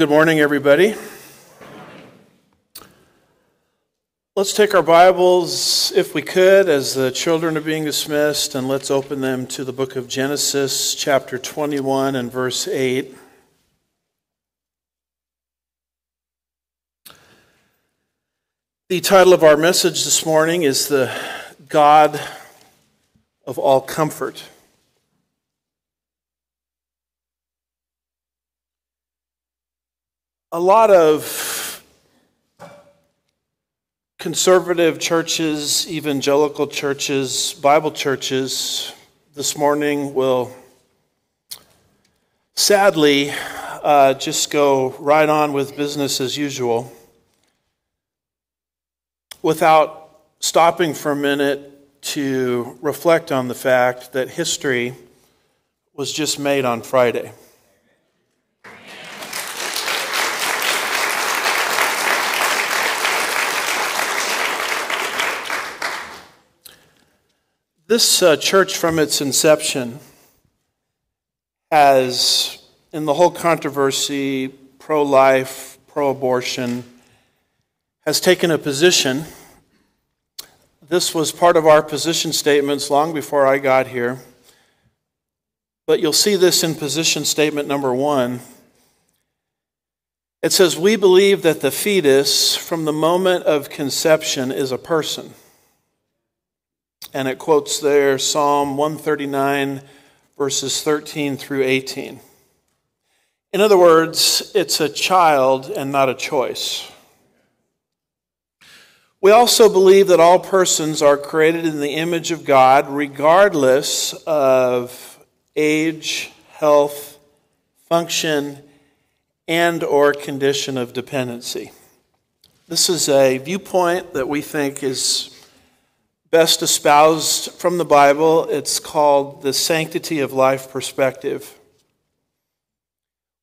Good morning, everybody. Let's take our Bibles, if we could, as the children are being dismissed, and let's open them to the book of Genesis, chapter 21, and verse 8. The title of our message this morning is The God of All Comfort. A lot of conservative churches, evangelical churches, Bible churches this morning will sadly uh, just go right on with business as usual without stopping for a minute to reflect on the fact that history was just made on Friday. This uh, church, from its inception, has, in the whole controversy, pro life, pro abortion, has taken a position. This was part of our position statements long before I got here. But you'll see this in position statement number one. It says, We believe that the fetus, from the moment of conception, is a person and it quotes there Psalm 139, verses 13 through 18. In other words, it's a child and not a choice. We also believe that all persons are created in the image of God, regardless of age, health, function, and or condition of dependency. This is a viewpoint that we think is best espoused from the Bible. It's called the sanctity of life perspective.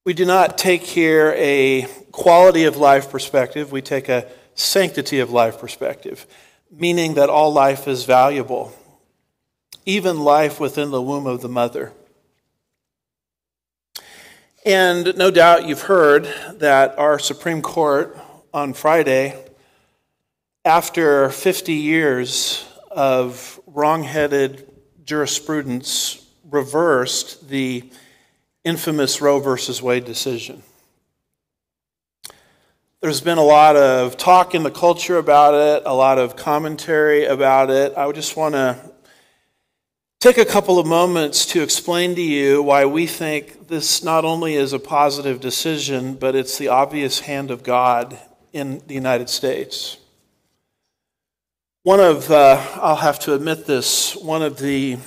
We do not take here a quality of life perspective, we take a sanctity of life perspective, meaning that all life is valuable, even life within the womb of the mother. And no doubt you've heard that our Supreme Court on Friday, after 50 years of wrongheaded jurisprudence reversed the infamous Roe versus Wade decision. There's been a lot of talk in the culture about it, a lot of commentary about it. I just want to take a couple of moments to explain to you why we think this not only is a positive decision, but it's the obvious hand of God in the United States. One of, uh, I'll have to admit this, one of the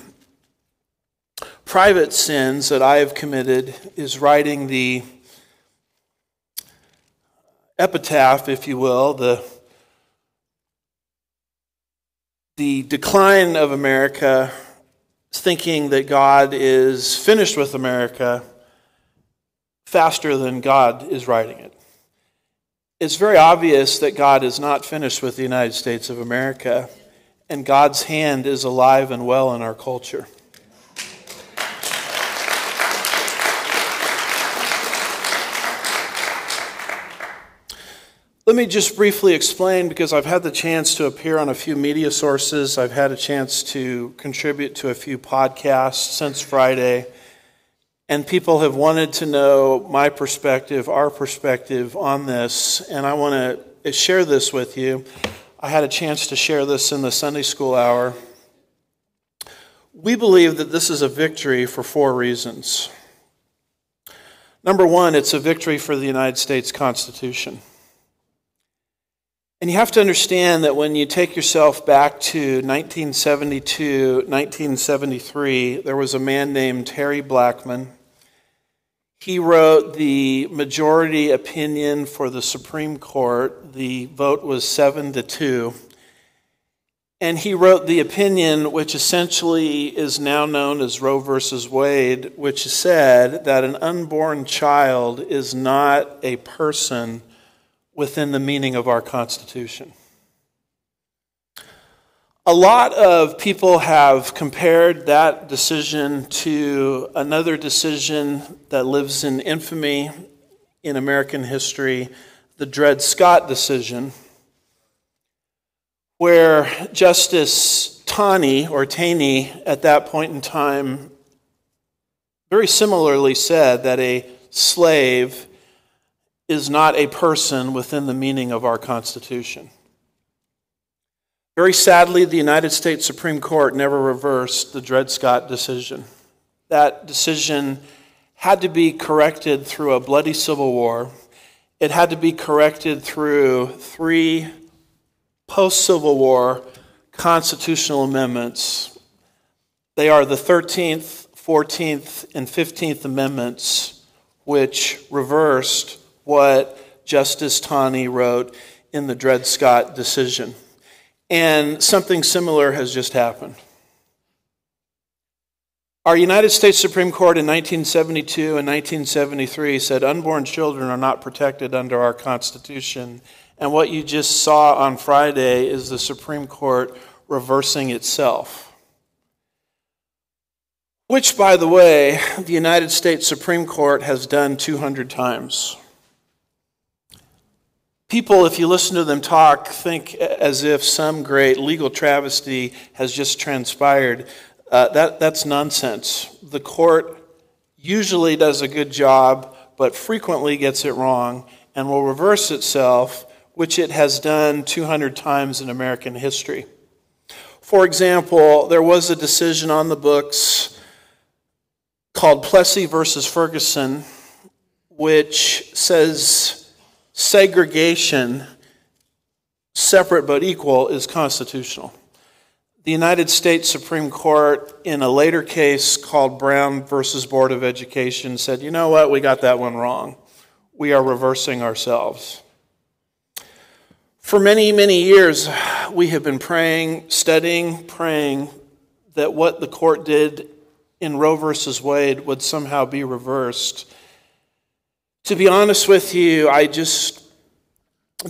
private sins that I have committed is writing the epitaph, if you will, the, the decline of America, thinking that God is finished with America faster than God is writing it it's very obvious that God is not finished with the United States of America, and God's hand is alive and well in our culture. Let me just briefly explain because I've had the chance to appear on a few media sources. I've had a chance to contribute to a few podcasts since Friday. And people have wanted to know my perspective, our perspective on this, and I want to share this with you. I had a chance to share this in the Sunday school hour. We believe that this is a victory for four reasons. Number one, it's a victory for the United States Constitution. And you have to understand that when you take yourself back to 1972, 1973, there was a man named Harry Blackmun he wrote the majority opinion for the Supreme Court. The vote was seven to two. And he wrote the opinion, which essentially is now known as Roe versus Wade, which said that an unborn child is not a person within the meaning of our Constitution. A lot of people have compared that decision to another decision that lives in infamy in American history, the Dred Scott decision, where Justice Taney, or Taney, at that point in time, very similarly said that a slave is not a person within the meaning of our Constitution. Very sadly, the United States Supreme Court never reversed the Dred Scott decision. That decision had to be corrected through a bloody civil war. It had to be corrected through three post Civil War constitutional amendments. They are the 13th, 14th, and 15th Amendments, which reversed what Justice Taney wrote in the Dred Scott decision. And something similar has just happened. Our United States Supreme Court in 1972 and 1973 said unborn children are not protected under our Constitution. And what you just saw on Friday is the Supreme Court reversing itself. Which, by the way, the United States Supreme Court has done 200 times. People, if you listen to them talk, think as if some great legal travesty has just transpired. Uh, that, that's nonsense. The court usually does a good job, but frequently gets it wrong and will reverse itself, which it has done 200 times in American history. For example, there was a decision on the books called Plessy versus Ferguson, which says segregation, separate but equal, is constitutional. The United States Supreme Court, in a later case called Brown versus Board of Education, said, you know what, we got that one wrong. We are reversing ourselves. For many, many years, we have been praying, studying, praying that what the court did in Roe versus Wade would somehow be reversed to be honest with you, I just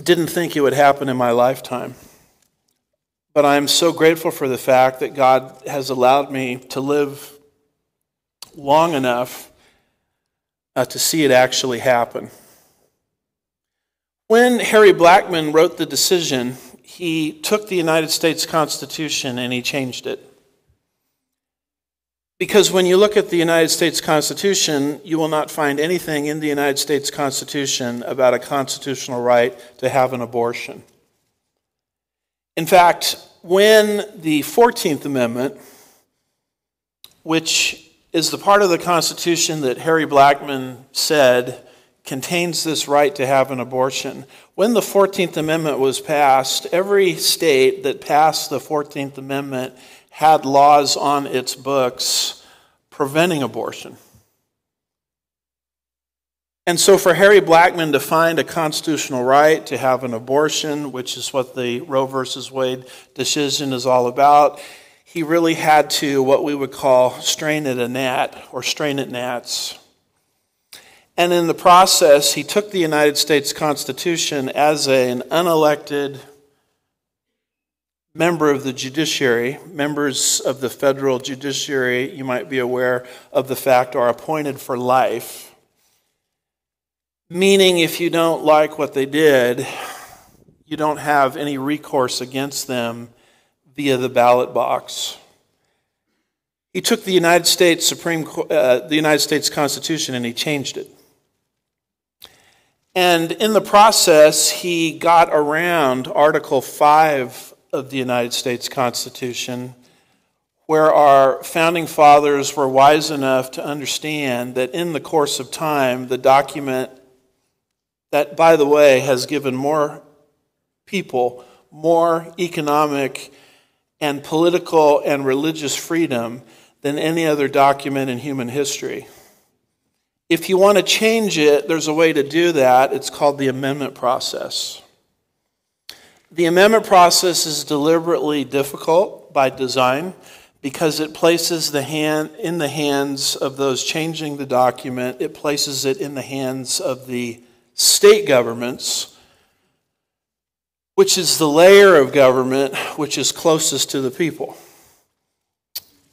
didn't think it would happen in my lifetime. But I'm so grateful for the fact that God has allowed me to live long enough uh, to see it actually happen. When Harry Blackmun wrote the decision, he took the United States Constitution and he changed it. Because when you look at the United States Constitution, you will not find anything in the United States Constitution about a constitutional right to have an abortion. In fact, when the 14th Amendment, which is the part of the Constitution that Harry Blackmun said contains this right to have an abortion, when the 14th Amendment was passed, every state that passed the 14th Amendment had laws on its books preventing abortion. And so, for Harry Blackmun to find a constitutional right to have an abortion, which is what the Roe versus Wade decision is all about, he really had to, what we would call, strain at a gnat or strain at gnats. And in the process, he took the United States Constitution as an unelected member of the judiciary, members of the federal judiciary, you might be aware of the fact, are appointed for life. Meaning, if you don't like what they did, you don't have any recourse against them via the ballot box. He took the United States Supreme, uh, the United States Constitution, and he changed it. And in the process, he got around Article 5 of the United States Constitution, where our founding fathers were wise enough to understand that in the course of time, the document that, by the way, has given more people more economic and political and religious freedom than any other document in human history. If you want to change it, there's a way to do that. It's called the amendment process. The amendment process is deliberately difficult by design because it places the hand in the hands of those changing the document, it places it in the hands of the state governments, which is the layer of government which is closest to the people.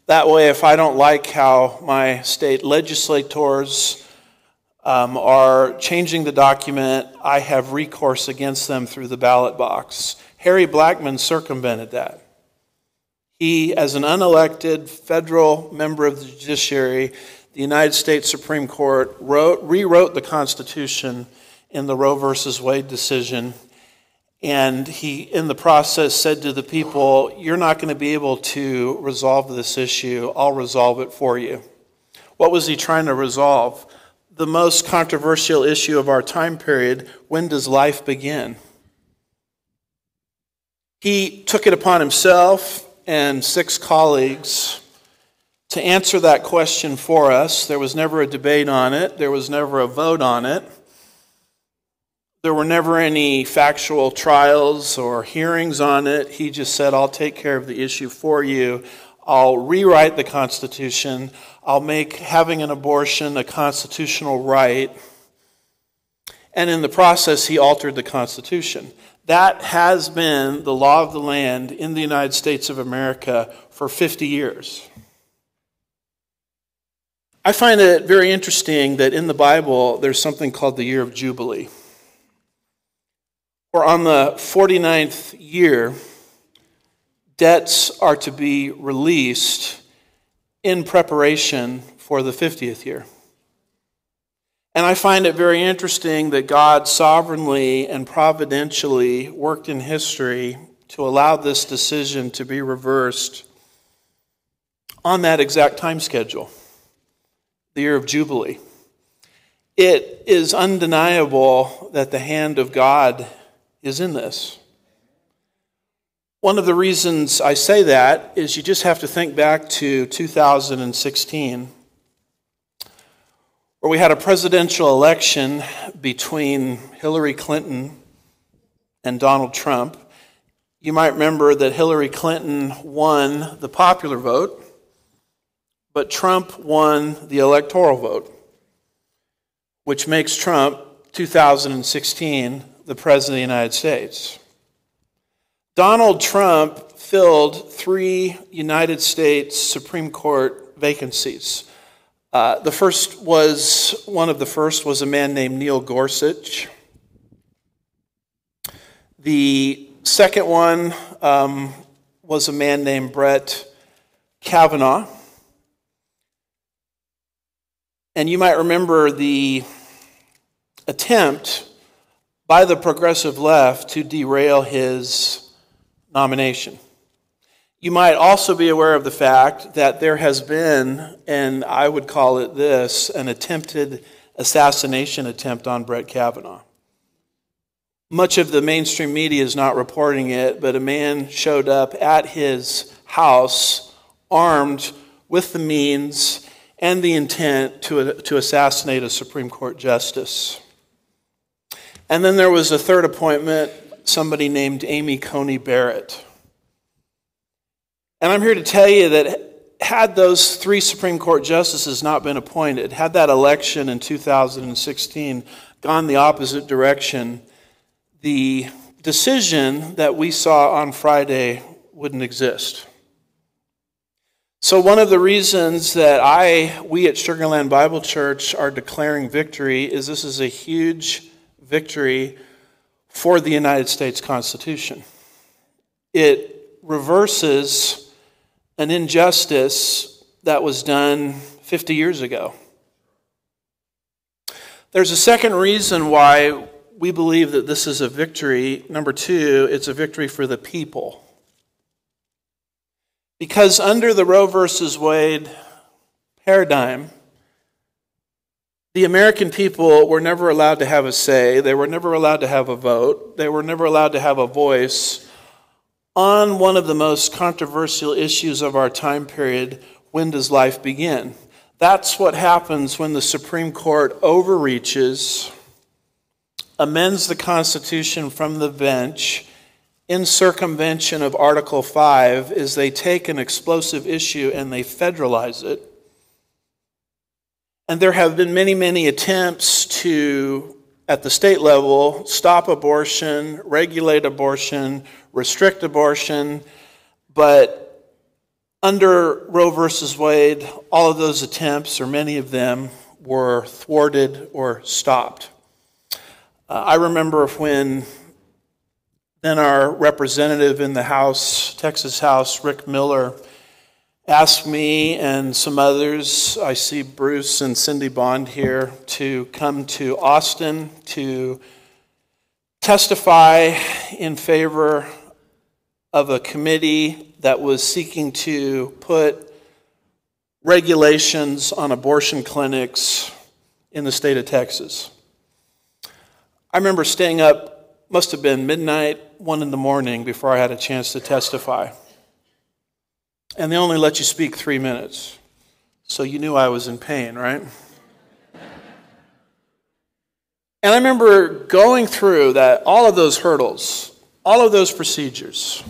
That way, if I don't like how my state legislators um, are changing the document, I have recourse against them through the ballot box. Harry Blackmun circumvented that. He, as an unelected federal member of the judiciary, the United States Supreme Court wrote, rewrote the Constitution in the Roe versus Wade decision. And he, in the process, said to the people, You're not going to be able to resolve this issue. I'll resolve it for you. What was he trying to resolve? The most controversial issue of our time period when does life begin? He took it upon himself and six colleagues to answer that question for us. There was never a debate on it, there was never a vote on it. There were never any factual trials or hearings on it. He just said, I'll take care of the issue for you. I'll rewrite the Constitution. I'll make having an abortion a constitutional right. And in the process, he altered the Constitution. That has been the law of the land in the United States of America for 50 years. I find it very interesting that in the Bible there's something called the year of Jubilee. Or on the 49th year, debts are to be released in preparation for the 50th year. And I find it very interesting that God sovereignly and providentially worked in history to allow this decision to be reversed on that exact time schedule the year of Jubilee. It is undeniable that the hand of God is in this. One of the reasons I say that is you just have to think back to 2016, where we had a presidential election between Hillary Clinton and Donald Trump. You might remember that Hillary Clinton won the popular vote but Trump won the electoral vote, which makes Trump 2016 the President of the United States. Donald Trump filled three United States Supreme Court vacancies. Uh, the first was, one of the first was a man named Neil Gorsuch. The second one um, was a man named Brett Kavanaugh. And you might remember the attempt by the progressive left to derail his nomination. You might also be aware of the fact that there has been, and I would call it this, an attempted assassination attempt on Brett Kavanaugh. Much of the mainstream media is not reporting it, but a man showed up at his house armed with the means and the intent to, to assassinate a Supreme Court justice. And then there was a third appointment, somebody named Amy Coney Barrett. And I'm here to tell you that had those three Supreme Court justices not been appointed, had that election in 2016 gone the opposite direction, the decision that we saw on Friday wouldn't exist. So, one of the reasons that I, we at Sugar Land Bible Church are declaring victory is this is a huge victory for the United States Constitution. It reverses an injustice that was done 50 years ago. There's a second reason why we believe that this is a victory. Number two, it's a victory for the people. Because under the Roe versus Wade paradigm, the American people were never allowed to have a say, they were never allowed to have a vote, they were never allowed to have a voice on one of the most controversial issues of our time period when does life begin? That's what happens when the Supreme Court overreaches, amends the Constitution from the bench, in circumvention of Article 5 is they take an explosive issue and they federalize it. And there have been many, many attempts to, at the state level, stop abortion, regulate abortion, restrict abortion, but under Roe versus Wade, all of those attempts, or many of them, were thwarted or stopped. Uh, I remember when then our representative in the House, Texas House, Rick Miller, asked me and some others, I see Bruce and Cindy Bond here, to come to Austin to testify in favor of a committee that was seeking to put regulations on abortion clinics in the state of Texas. I remember staying up, must have been midnight, one in the morning, before I had a chance to testify and they only let you speak three minutes. So you knew I was in pain, right? And I remember going through that all of those hurdles, all of those procedures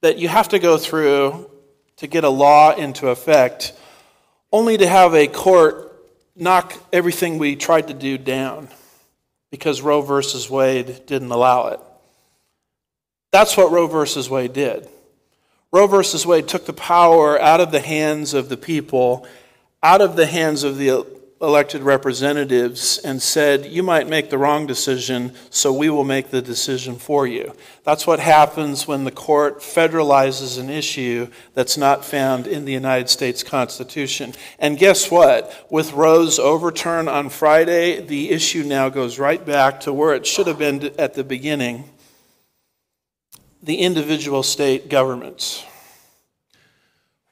that you have to go through to get a law into effect, only to have a court knock everything we tried to do down because Roe versus Wade didn't allow it. That's what Roe versus Wade did. Roe versus Wade took the power out of the hands of the people, out of the hands of the elected representatives, and said, You might make the wrong decision, so we will make the decision for you. That's what happens when the court federalizes an issue that's not found in the United States Constitution. And guess what? With Roe's overturn on Friday, the issue now goes right back to where it should have been at the beginning the individual state governments.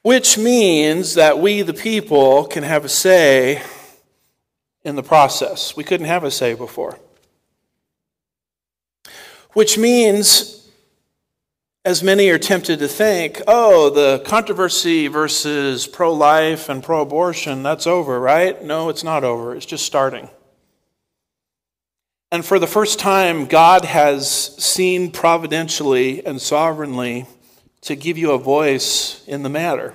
Which means that we, the people, can have a say in the process. We couldn't have a say before. Which means, as many are tempted to think, oh, the controversy versus pro life and pro abortion, that's over, right? No, it's not over. It's just starting. And for the first time, God has seen providentially and sovereignly to give you a voice in the matter.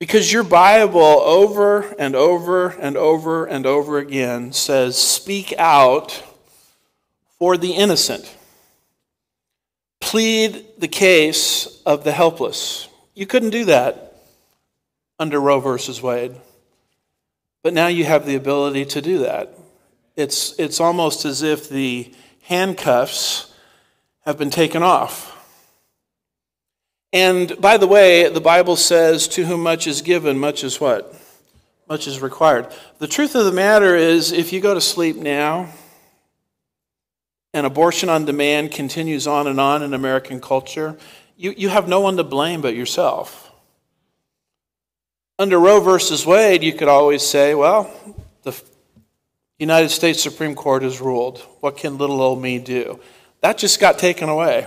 Because your Bible, over and over and over and over again, says, Speak out for the innocent. Plead the case of the helpless. You couldn't do that under Roe versus Wade. But now you have the ability to do that. It's, it's almost as if the handcuffs have been taken off. And by the way, the Bible says, to whom much is given, much is what? Much is required. The truth of the matter is, if you go to sleep now, and abortion on demand continues on and on in American culture, you, you have no one to blame but yourself. Under Roe versus Wade, you could always say, well, United States Supreme Court has ruled. What can little old me do? That just got taken away.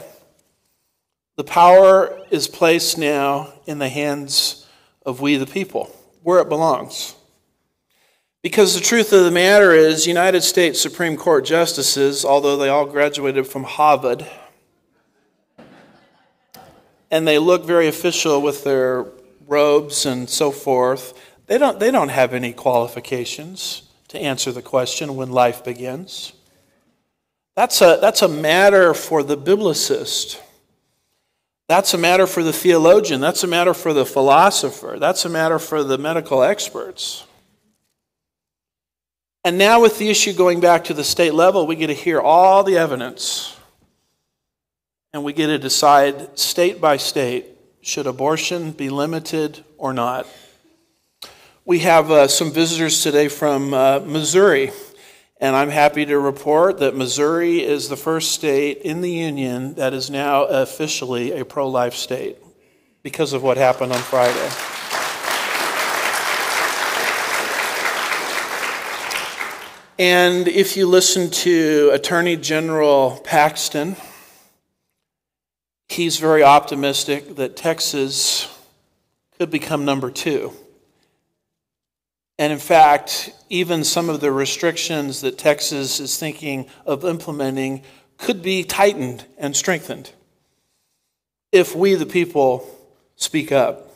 The power is placed now in the hands of we the people, where it belongs. Because the truth of the matter is, United States Supreme Court justices, although they all graduated from Harvard, and they look very official with their robes and so forth, they don't, they don't have any qualifications to answer the question when life begins. That's a, that's a matter for the biblicist. That's a matter for the theologian. That's a matter for the philosopher. That's a matter for the medical experts. And now, with the issue going back to the state level, we get to hear all the evidence. And we get to decide state by state should abortion be limited or not. We have uh, some visitors today from uh, Missouri, and I'm happy to report that Missouri is the first state in the Union that is now officially a pro life state because of what happened on Friday. And if you listen to Attorney General Paxton, he's very optimistic that Texas could become number two. And in fact, even some of the restrictions that Texas is thinking of implementing could be tightened and strengthened if we, the people, speak up.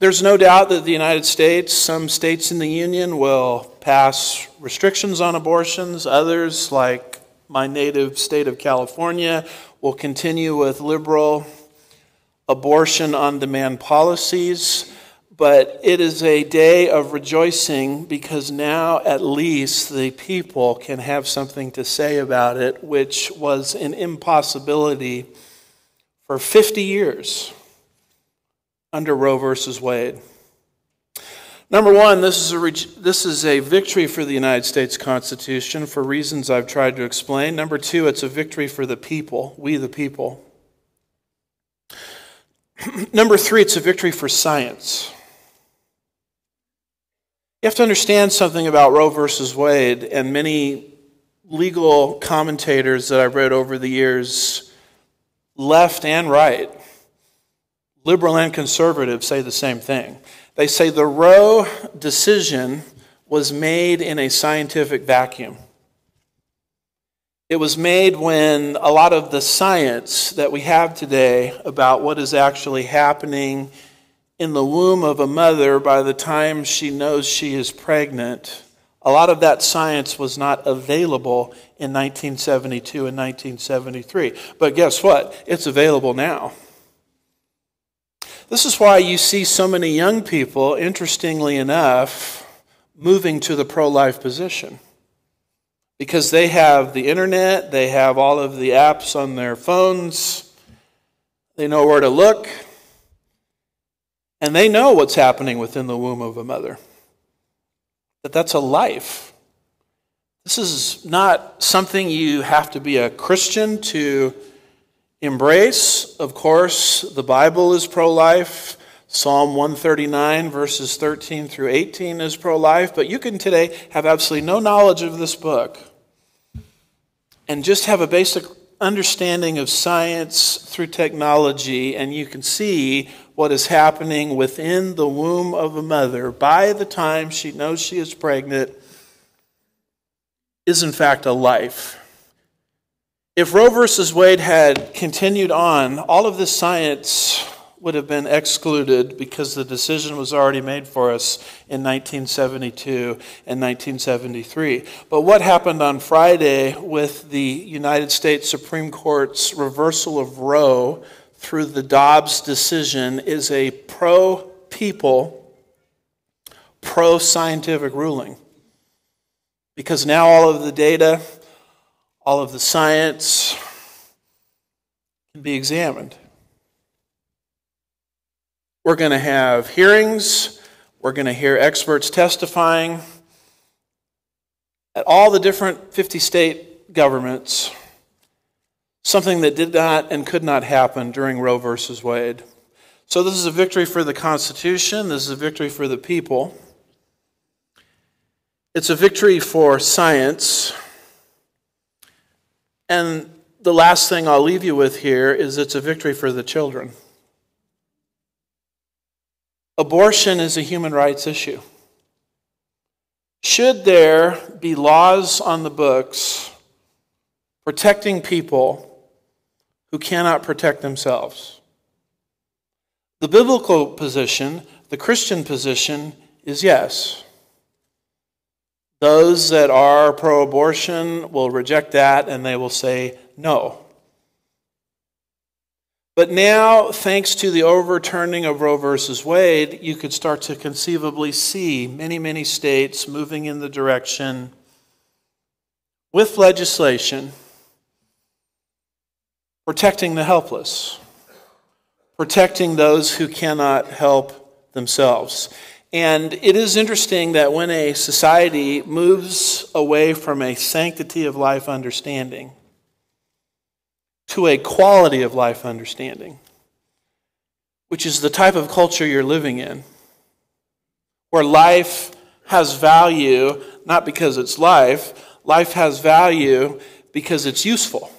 There's no doubt that the United States, some states in the Union, will pass restrictions on abortions. Others, like my native state of California, will continue with liberal abortion on demand policies. But it is a day of rejoicing because now at least the people can have something to say about it, which was an impossibility for 50 years under Roe versus Wade. Number one, this is, a, this is a victory for the United States Constitution for reasons I've tried to explain. Number two, it's a victory for the people, we the people. Number three, it's a victory for science. You have to understand something about Roe versus Wade, and many legal commentators that I've read over the years, left and right, liberal and conservative, say the same thing. They say the Roe decision was made in a scientific vacuum. It was made when a lot of the science that we have today about what is actually happening in the womb of a mother by the time she knows she is pregnant, a lot of that science was not available in 1972 and 1973. But guess what? It's available now. This is why you see so many young people, interestingly enough, moving to the pro life position. Because they have the internet, they have all of the apps on their phones, they know where to look, and they know what's happening within the womb of a mother. That that's a life. This is not something you have to be a Christian to embrace. Of course, the Bible is pro life. Psalm 139, verses 13 through 18 is pro life. But you can today have absolutely no knowledge of this book and just have a basic understanding of science through technology, and you can see what is happening within the womb of a mother by the time she knows she is pregnant is in fact a life. If Roe versus Wade had continued on, all of this science would have been excluded because the decision was already made for us in 1972 and 1973. But what happened on Friday with the United States Supreme Court's reversal of Roe through the Dobbs decision is a pro people, pro scientific ruling. Because now all of the data, all of the science can be examined. We're going to have hearings. We're going to hear experts testifying at all the different 50 state governments, something that did not and could not happen during Roe versus Wade. So, this is a victory for the Constitution. This is a victory for the people. It's a victory for science. And the last thing I'll leave you with here is it's a victory for the children. Abortion is a human rights issue. Should there be laws on the books protecting people who cannot protect themselves? The biblical position, the Christian position, is yes. Those that are pro abortion will reject that and they will say no. But now, thanks to the overturning of Roe versus Wade, you could start to conceivably see many, many states moving in the direction with legislation protecting the helpless, protecting those who cannot help themselves. And it is interesting that when a society moves away from a sanctity of life understanding, to a quality of life understanding, which is the type of culture you're living in, where life has value not because it's life, life has value because it's useful.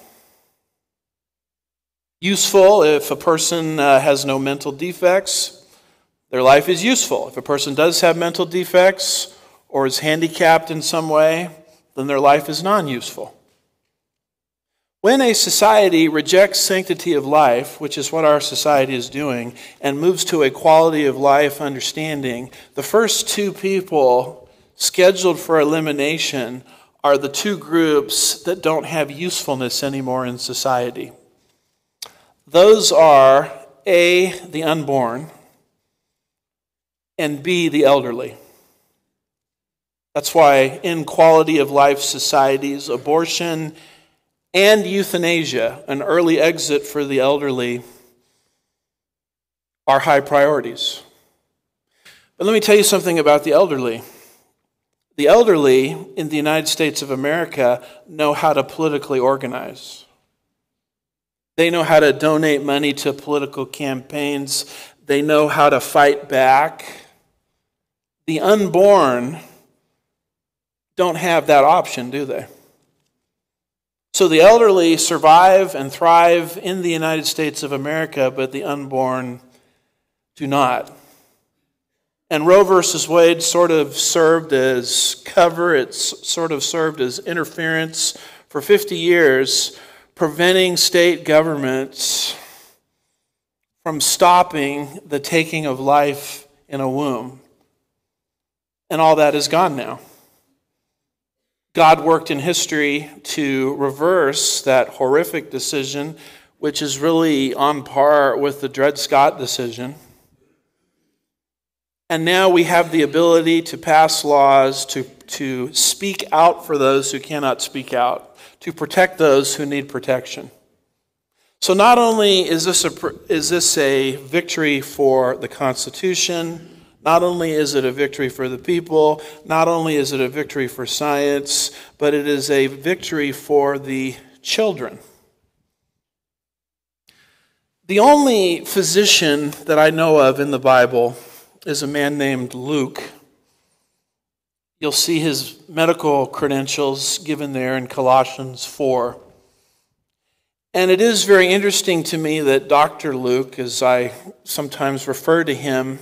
Useful if a person uh, has no mental defects, their life is useful. If a person does have mental defects or is handicapped in some way, then their life is non useful. When a society rejects sanctity of life, which is what our society is doing, and moves to a quality of life understanding, the first two people scheduled for elimination are the two groups that don't have usefulness anymore in society. Those are A, the unborn, and B, the elderly. That's why in quality of life societies, abortion and euthanasia, an early exit for the elderly, are high priorities. But let me tell you something about the elderly. The elderly in the United States of America know how to politically organize. They know how to donate money to political campaigns. They know how to fight back. The unborn don't have that option, do they? So the elderly survive and thrive in the United States of America, but the unborn do not. And Roe versus Wade sort of served as cover, it's sort of served as interference for 50 years, preventing state governments from stopping the taking of life in a womb. And all that is gone now. God worked in history to reverse that horrific decision, which is really on par with the Dred Scott decision. And now we have the ability to pass laws to, to speak out for those who cannot speak out, to protect those who need protection. So, not only is this a, is this a victory for the Constitution, not only is it a victory for the people, not only is it a victory for science, but it is a victory for the children. The only physician that I know of in the Bible is a man named Luke. You'll see his medical credentials given there in Colossians 4. And it is very interesting to me that Dr. Luke, as I sometimes refer to him,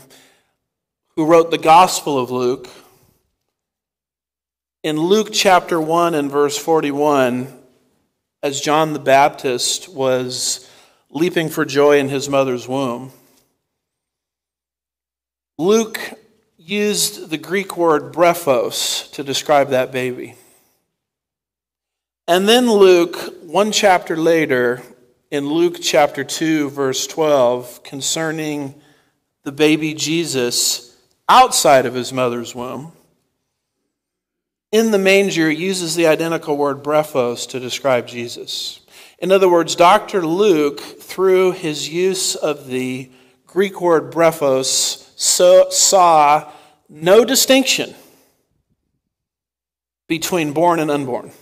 who wrote the Gospel of Luke, in Luke chapter 1 and verse 41, as John the Baptist was leaping for joy in his mother's womb, Luke used the Greek word brephos to describe that baby. And then Luke, one chapter later, in Luke chapter 2, verse 12, concerning the baby Jesus outside of his mother's womb, in the manger uses the identical word brephos to describe Jesus. In other words, Dr. Luke, through his use of the Greek word brephos, so, saw no distinction between born and unborn.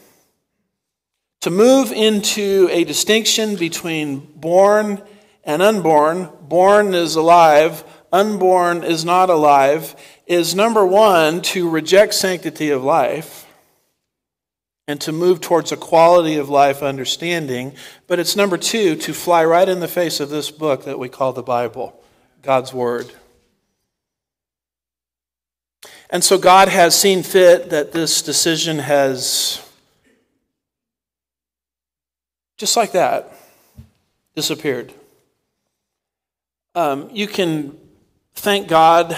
To move into a distinction between born and unborn, born is alive, unborn is not alive, is number one, to reject sanctity of life and to move towards a quality of life understanding. But it's number two, to fly right in the face of this book that we call the Bible, God's Word. And so God has seen fit that this decision has, just like that, disappeared. Um, you can thank God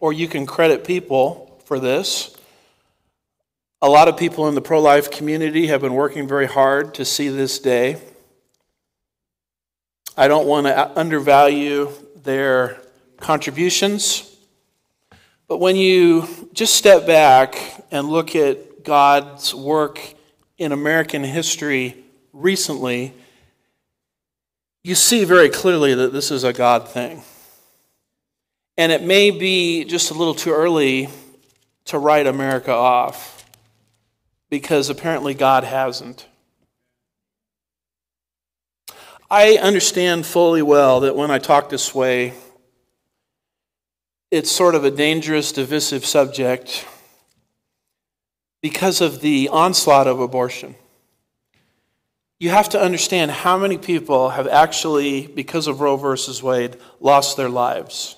or you can credit people for this. A lot of people in the pro life community have been working very hard to see this day. I don't want to undervalue their contributions. But when you just step back and look at God's work in American history recently, you see very clearly that this is a God thing. And it may be just a little too early to write America off because apparently God hasn't. I understand fully well that when I talk this way, it's sort of a dangerous, divisive subject because of the onslaught of abortion. You have to understand how many people have actually, because of Roe versus Wade, lost their lives.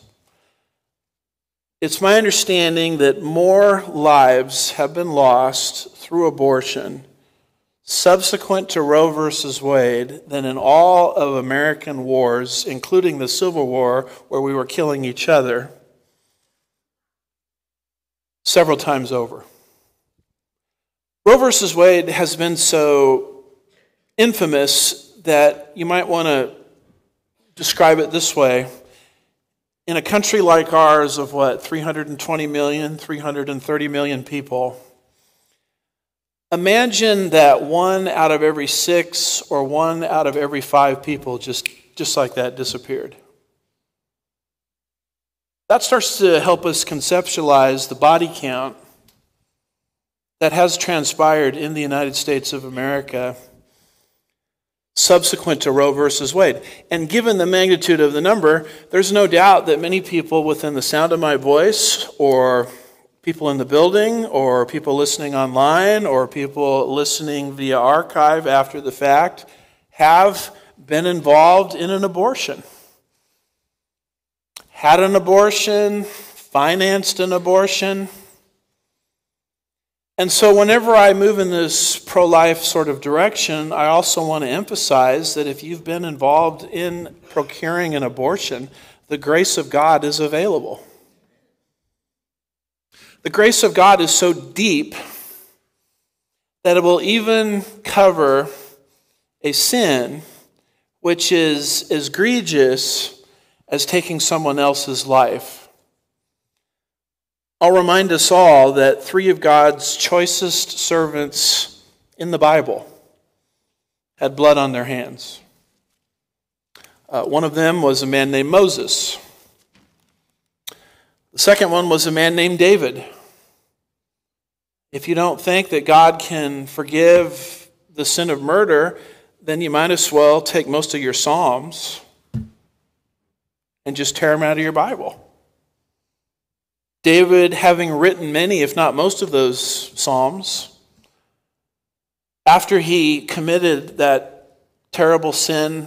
It's my understanding that more lives have been lost through abortion subsequent to Roe versus Wade than in all of American wars, including the Civil War, where we were killing each other several times over. Roe versus Wade has been so infamous that you might want to describe it this way In a country like ours of what, 320 million, 330 million people, imagine that one out of every six or one out of every five people just, just like that disappeared. That starts to help us conceptualize the body count that has transpired in the United States of America subsequent to Roe versus Wade. And given the magnitude of the number, there's no doubt that many people within the sound of my voice, or people in the building, or people listening online, or people listening via archive after the fact, have been involved in an abortion had an abortion, financed an abortion. And so, whenever I move in this pro life sort of direction, I also want to emphasize that if you've been involved in procuring an abortion, the grace of God is available. The grace of God is so deep that it will even cover a sin which is as egregious as taking someone else's life. I'll remind us all that three of God's choicest servants in the Bible had blood on their hands. Uh, one of them was a man named Moses. The second one was a man named David. If you don't think that God can forgive the sin of murder, then you might as well take most of your Psalms and just tear them out of your Bible. David, having written many, if not most of those Psalms, after he committed that terrible sin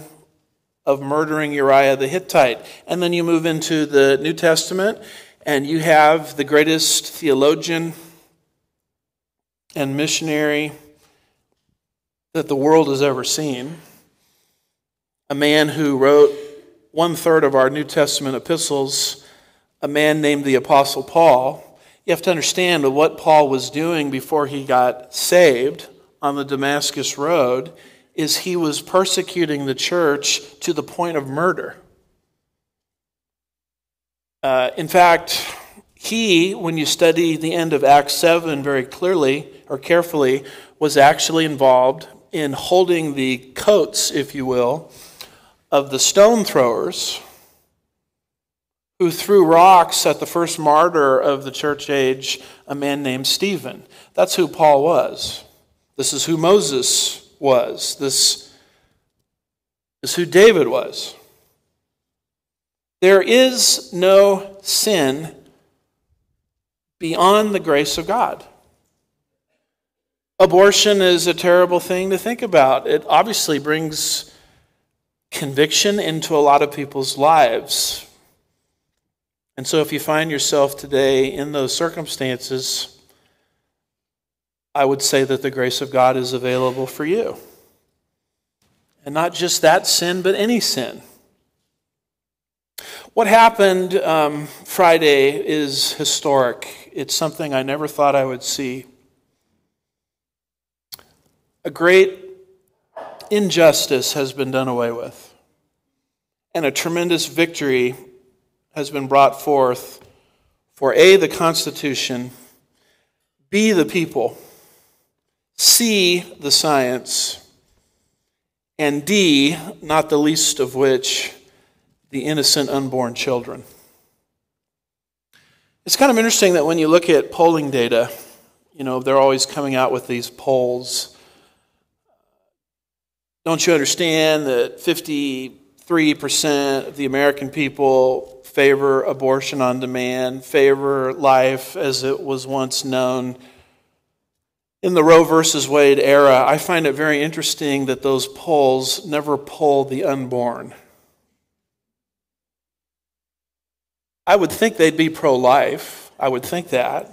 of murdering Uriah the Hittite, and then you move into the New Testament and you have the greatest theologian and missionary that the world has ever seen, a man who wrote one third of our New Testament epistles, a man named the Apostle Paul. You have to understand what Paul was doing before he got saved on the Damascus Road is he was persecuting the church to the point of murder. Uh, in fact, he, when you study the end of Acts 7 very clearly or carefully, was actually involved in holding the coats, if you will, of the stone throwers who threw rocks at the first martyr of the church age, a man named Stephen. That's who Paul was. This is who Moses was. This is who David was. There is no sin beyond the grace of God. Abortion is a terrible thing to think about. It obviously brings conviction into a lot of people's lives. And so, if you find yourself today in those circumstances, I would say that the grace of God is available for you. And not just that sin, but any sin. What happened um, Friday is historic. It's something I never thought I would see. A great injustice has been done away with, and a tremendous victory has been brought forth for A, the Constitution, B, the people, C, the science, and D, not the least of which, the innocent unborn children. It's kind of interesting that when you look at polling data, you know, they're always coming out with these polls don't you understand that 53% of the American people favor abortion on demand, favor life as it was once known? In the Roe versus Wade era, I find it very interesting that those polls never poll the unborn. I would think they'd be pro life. I would think that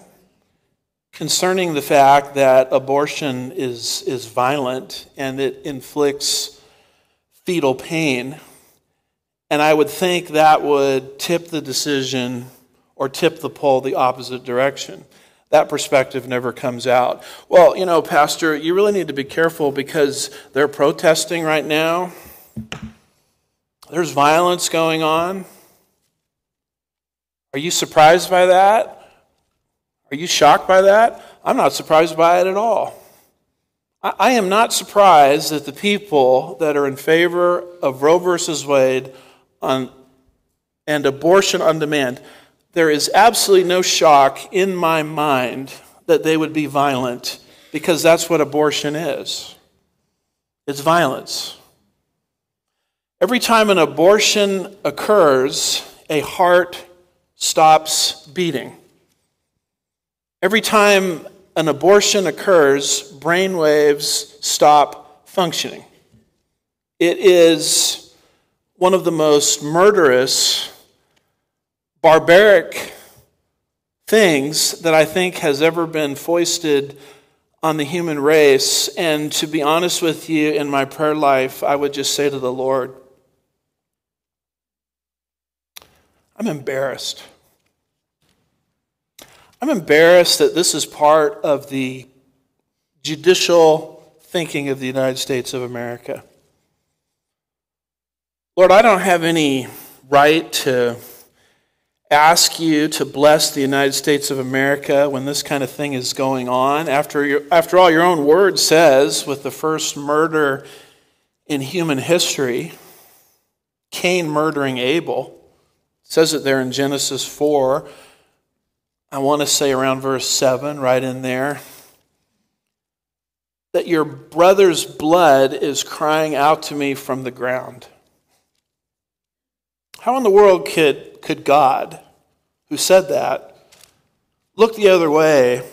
concerning the fact that abortion is, is violent and it inflicts fetal pain. And I would think that would tip the decision or tip the poll the opposite direction. That perspective never comes out. Well, you know, Pastor, you really need to be careful because they're protesting right now. There's violence going on. Are you surprised by that? Are you shocked by that? I'm not surprised by it at all. I am not surprised that the people that are in favor of Roe versus Wade on, and abortion on demand, there is absolutely no shock in my mind that they would be violent because that's what abortion is it's violence. Every time an abortion occurs, a heart stops beating. Every time an abortion occurs, brain waves stop functioning. It is one of the most murderous, barbaric things that I think has ever been foisted on the human race. And to be honest with you, in my prayer life, I would just say to the Lord, I'm embarrassed. I'm embarrassed that this is part of the judicial thinking of the United States of America. Lord, I don't have any right to ask you to bless the United States of America when this kind of thing is going on. After, your, after all, your own word says, with the first murder in human history, Cain murdering Abel, says it there in Genesis 4 I want to say around verse 7, right in there, that your brother's blood is crying out to me from the ground. How in the world could, could God, who said that, look the other way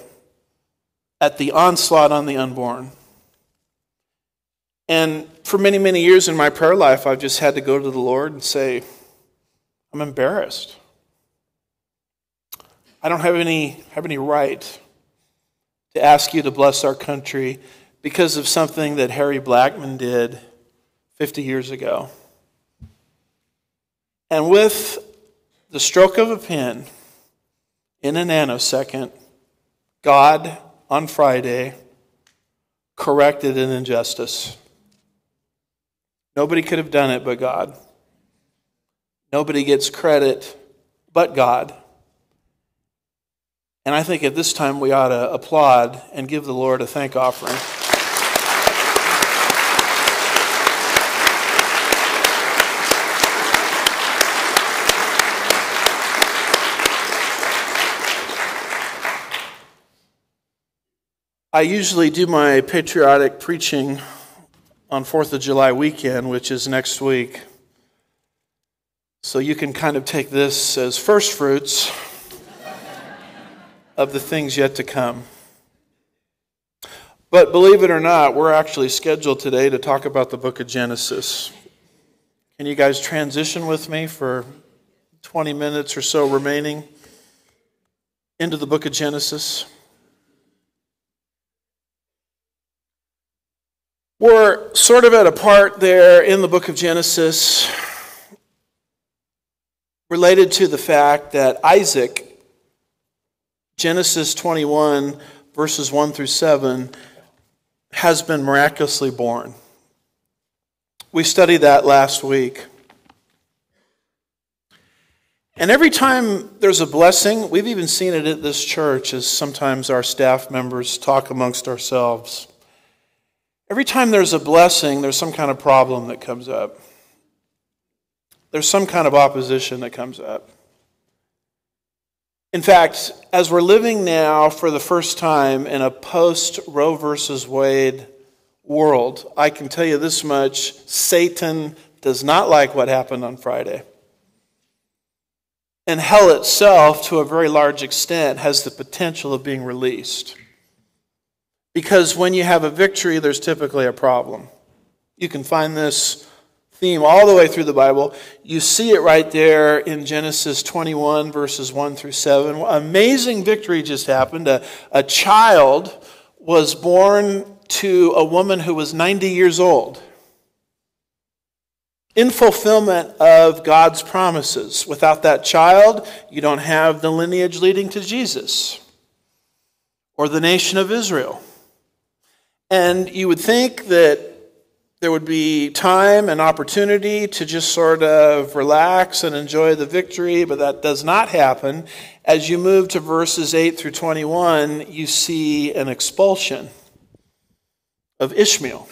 at the onslaught on the unborn? And for many, many years in my prayer life, I've just had to go to the Lord and say, I'm embarrassed. I don't have any, have any right to ask you to bless our country because of something that Harry Blackmun did 50 years ago. And with the stroke of a pen, in a nanosecond, God on Friday corrected an injustice. Nobody could have done it but God. Nobody gets credit but God. And I think at this time we ought to applaud and give the Lord a thank offering. I usually do my patriotic preaching on 4th of July weekend, which is next week. So you can kind of take this as first fruits of the things yet to come. But believe it or not, we're actually scheduled today to talk about the book of Genesis. Can you guys transition with me for 20 minutes or so remaining into the book of Genesis? We're sort of at a part there in the book of Genesis related to the fact that Isaac Genesis 21, verses 1 through 7, has been miraculously born. We studied that last week. And every time there's a blessing, we've even seen it at this church as sometimes our staff members talk amongst ourselves. Every time there's a blessing, there's some kind of problem that comes up. There's some kind of opposition that comes up. In fact, as we're living now for the first time in a post Roe versus Wade world, I can tell you this much Satan does not like what happened on Friday. And hell itself, to a very large extent, has the potential of being released. Because when you have a victory, there's typically a problem. You can find this theme all the way through the Bible. You see it right there in Genesis 21, verses 1 through 7. Amazing victory just happened. A, a child was born to a woman who was 90 years old in fulfillment of God's promises. Without that child, you don't have the lineage leading to Jesus or the nation of Israel. And you would think that there would be time and opportunity to just sort of relax and enjoy the victory, but that does not happen. As you move to verses 8 through 21, you see an expulsion of Ishmael.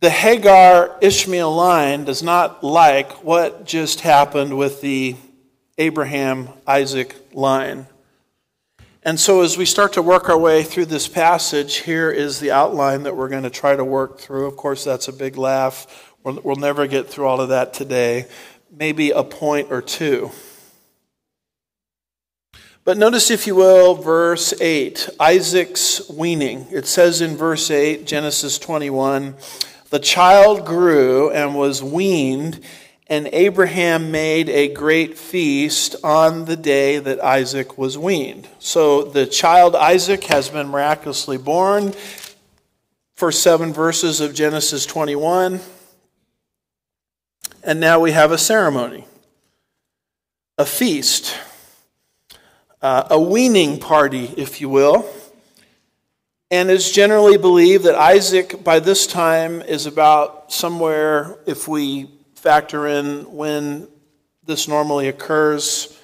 The Hagar Ishmael line does not like what just happened with the Abraham Isaac line. And so, as we start to work our way through this passage, here is the outline that we're going to try to work through. Of course, that's a big laugh. We'll, we'll never get through all of that today. Maybe a point or two. But notice, if you will, verse 8 Isaac's weaning. It says in verse 8, Genesis 21, the child grew and was weaned and Abraham made a great feast on the day that Isaac was weaned. So the child Isaac has been miraculously born. First seven verses of Genesis 21. And now we have a ceremony, a feast, uh, a weaning party, if you will. And it's generally believed that Isaac, by this time, is about somewhere, if we factor in when this normally occurs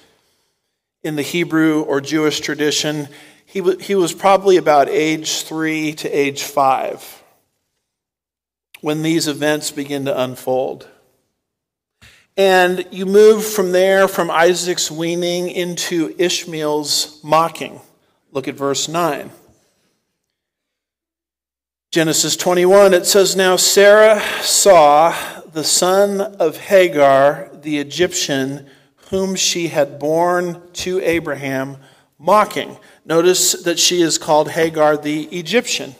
in the Hebrew or Jewish tradition, he, w- he was probably about age three to age five when these events begin to unfold. And you move from there, from Isaac's weaning, into Ishmael's mocking. Look at verse 9. Genesis 21, it says, Now Sarah saw the son of Hagar, the Egyptian, whom she had borne to Abraham, mocking. Notice that she is called Hagar the Egyptian.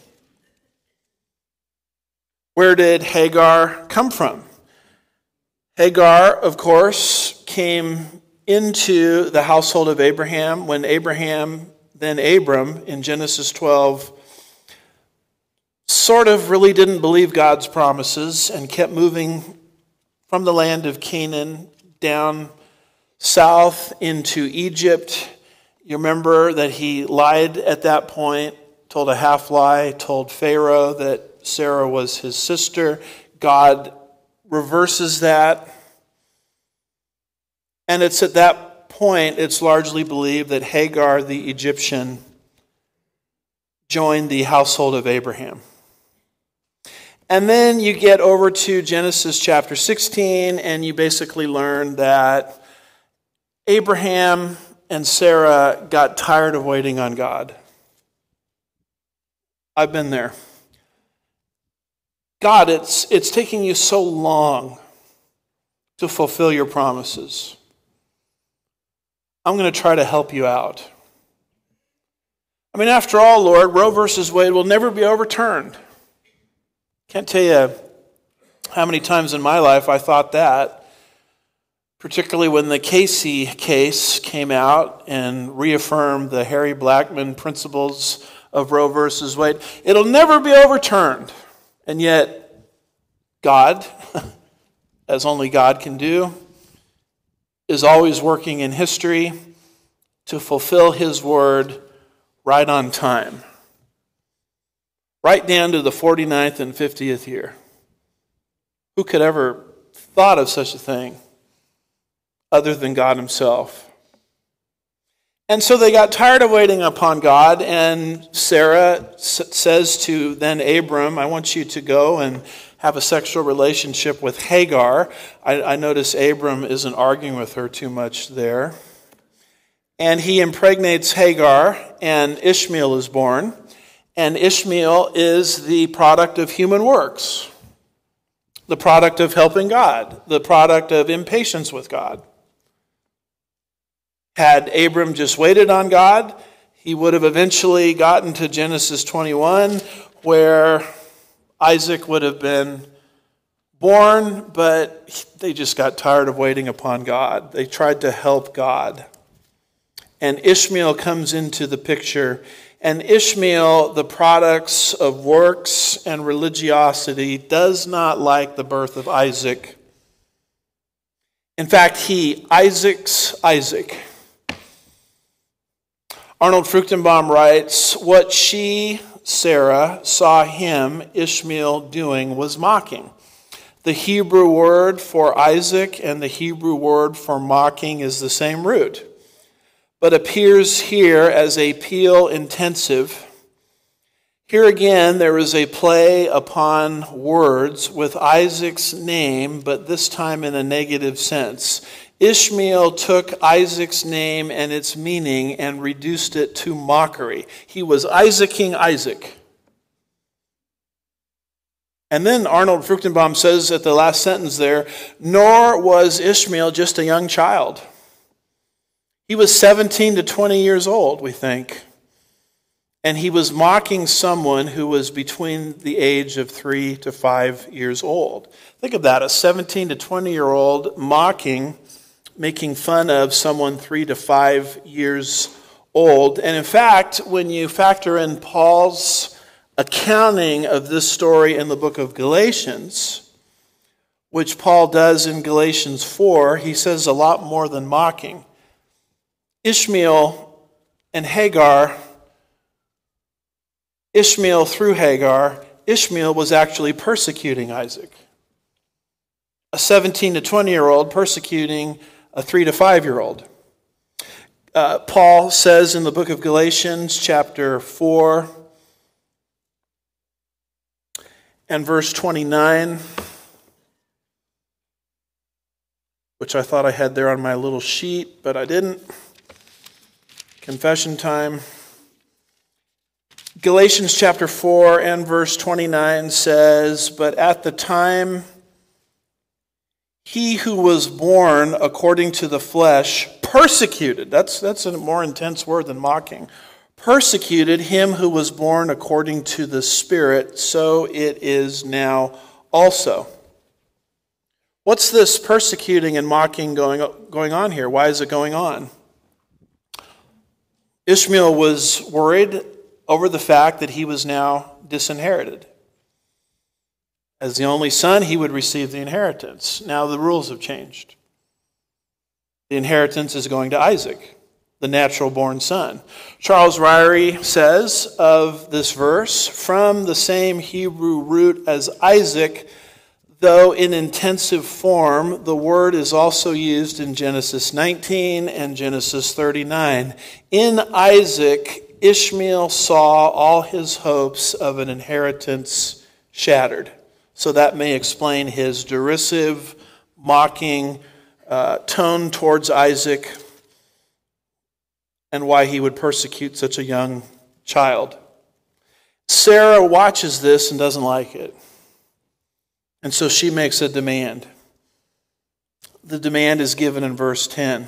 Where did Hagar come from? Hagar, of course, came into the household of Abraham when Abraham, then Abram, in Genesis 12, sort of really didn't believe God's promises and kept moving from the land of Canaan down south into Egypt. You remember that he lied at that point, told a half lie, told Pharaoh that Sarah was his sister. God reverses that. And it's at that point, it's largely believed that Hagar the Egyptian joined the household of Abraham. And then you get over to Genesis chapter 16, and you basically learn that Abraham and Sarah got tired of waiting on God. I've been there. God, it's, it's taking you so long to fulfill your promises. I'm going to try to help you out. I mean, after all, Lord, Roe versus Wade will never be overturned. Can't tell you how many times in my life I thought that, particularly when the Casey case came out and reaffirmed the Harry Blackmun principles of Roe versus Wade. It'll never be overturned. And yet, God, as only God can do, is always working in history to fulfill his word right on time right down to the 49th and 50th year. Who could ever thought of such a thing other than God himself? And so they got tired of waiting upon God, and Sarah says to then Abram, I want you to go and have a sexual relationship with Hagar. I, I notice Abram isn't arguing with her too much there. And he impregnates Hagar, and Ishmael is born. And Ishmael is the product of human works, the product of helping God, the product of impatience with God. Had Abram just waited on God, he would have eventually gotten to Genesis 21, where Isaac would have been born, but they just got tired of waiting upon God. They tried to help God. And Ishmael comes into the picture and Ishmael, the products of works and religiosity, does not like the birth of Isaac. In fact, he Isaac's Isaac. Arnold Fruchtenbaum writes, What she Sarah, saw him, Ishmael, doing was mocking. The Hebrew word for Isaac and the Hebrew word for mocking is the same root, but appears here as a Piel intensive. Here again, there is a play upon words with Isaac's name, but this time in a negative sense. Ishmael took Isaac's name and its meaning and reduced it to mockery. He was Isaacing Isaac. And then Arnold Fruchtenbaum says at the last sentence there, nor was Ishmael just a young child. He was 17 to 20 years old, we think. And he was mocking someone who was between the age of three to five years old. Think of that a 17 to 20 year old mocking, making fun of someone three to five years old. And in fact, when you factor in Paul's accounting of this story in the book of Galatians, which Paul does in Galatians 4, he says a lot more than mocking. Ishmael and Hagar, Ishmael through Hagar, Ishmael was actually persecuting Isaac. A 17 to 20 year old persecuting a 3 to 5 year old. Uh, Paul says in the book of Galatians, chapter 4, and verse 29, which I thought I had there on my little sheet, but I didn't. Confession time. Galatians chapter 4 and verse 29 says, But at the time, he who was born according to the flesh persecuted, that's, that's a more intense word than mocking, persecuted him who was born according to the Spirit, so it is now also. What's this persecuting and mocking going, going on here? Why is it going on? Ishmael was worried over the fact that he was now disinherited. As the only son, he would receive the inheritance. Now the rules have changed. The inheritance is going to Isaac the natural born son. Charles Ryrie says of this verse, from the same Hebrew root as Isaac, though in intensive form, the word is also used in Genesis 19 and Genesis 39. In Isaac, Ishmael saw all his hopes of an inheritance shattered. So that may explain his derisive, mocking uh, tone towards Isaac and why he would persecute such a young child. Sarah watches this and doesn't like it. And so she makes a demand. The demand is given in verse 10,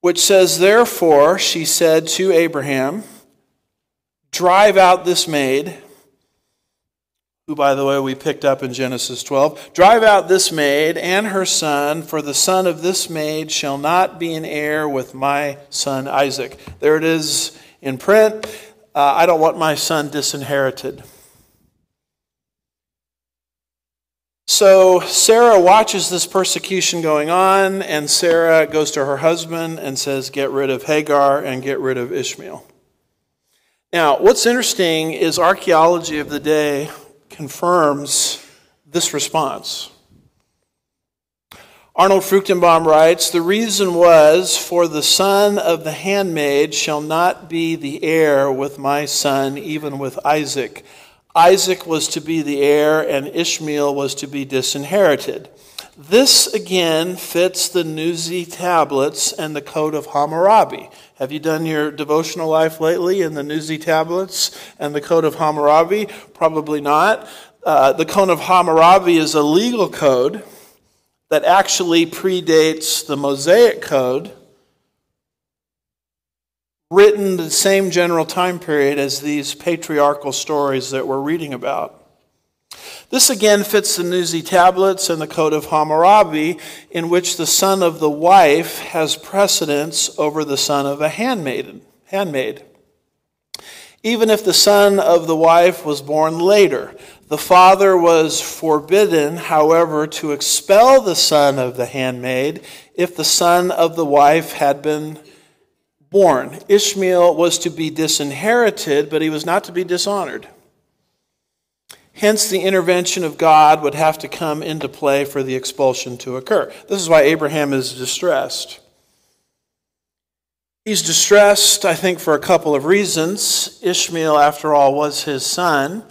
which says, Therefore, she said to Abraham, Drive out this maid who, by the way, we picked up in Genesis 12. Drive out this maid and her son, for the son of this maid shall not be an heir with my son Isaac. There it is in print. Uh, I don't want my son disinherited. So Sarah watches this persecution going on, and Sarah goes to her husband and says, Get rid of Hagar and get rid of Ishmael. Now, what's interesting is archaeology of the day confirms this response. Arnold Fruchtenbaum writes The reason was, For the son of the handmaid shall not be the heir with my son, even with Isaac. Isaac was to be the heir, and Ishmael was to be disinherited. This again fits the Nuzi tablets and the Code of Hammurabi. Have you done your devotional life lately in the Nuzi tablets and the Code of Hammurabi? Probably not. Uh, the Code of Hammurabi is a legal code that actually predates the Mosaic Code, written the same general time period as these patriarchal stories that we're reading about. This again fits the Nuzi tablets and the Code of Hammurabi, in which the son of the wife has precedence over the son of a handmaiden, handmaid. Even if the son of the wife was born later, the father was forbidden, however, to expel the son of the handmaid if the son of the wife had been born. Ishmael was to be disinherited, but he was not to be dishonored. Hence, the intervention of God would have to come into play for the expulsion to occur. This is why Abraham is distressed. He's distressed, I think, for a couple of reasons. Ishmael, after all, was his son.